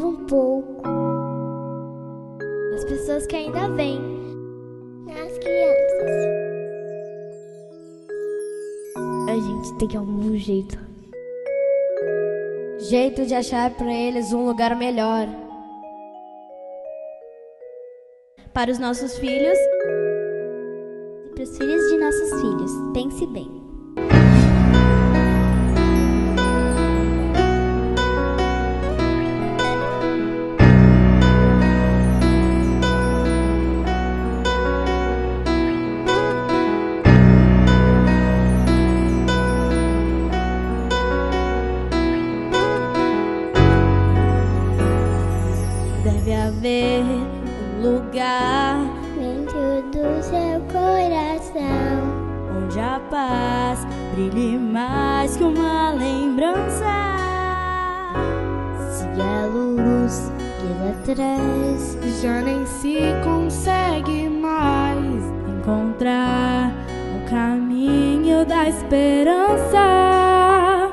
um pouco. As pessoas que ainda vêm. Nas crianças. A gente tem que arrumar um jeito. Jeito de achar para eles um lugar melhor. Para os nossos filhos e para os filhos de nossos filhos. Pense bem. Um lugar dentro do seu coração onde a paz brilhe mais que uma lembrança. Se a luz que lá atrás já nem se consegue mais encontrar o caminho da esperança.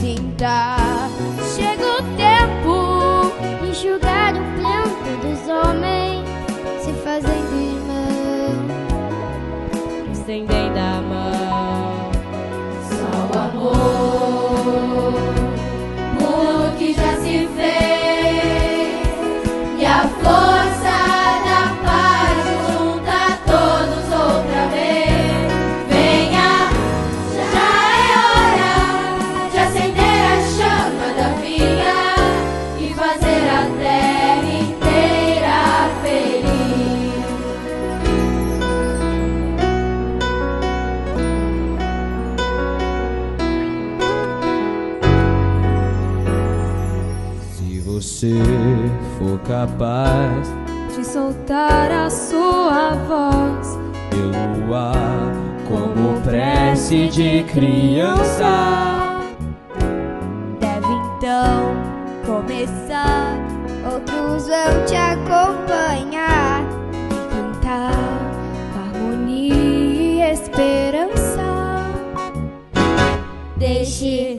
Sinta, você for capaz de soltar a sua voz pelo ar como prece de criança. Deve então começar. Outros vão te acompanhar. Cantar com harmonia e esperança. Deixe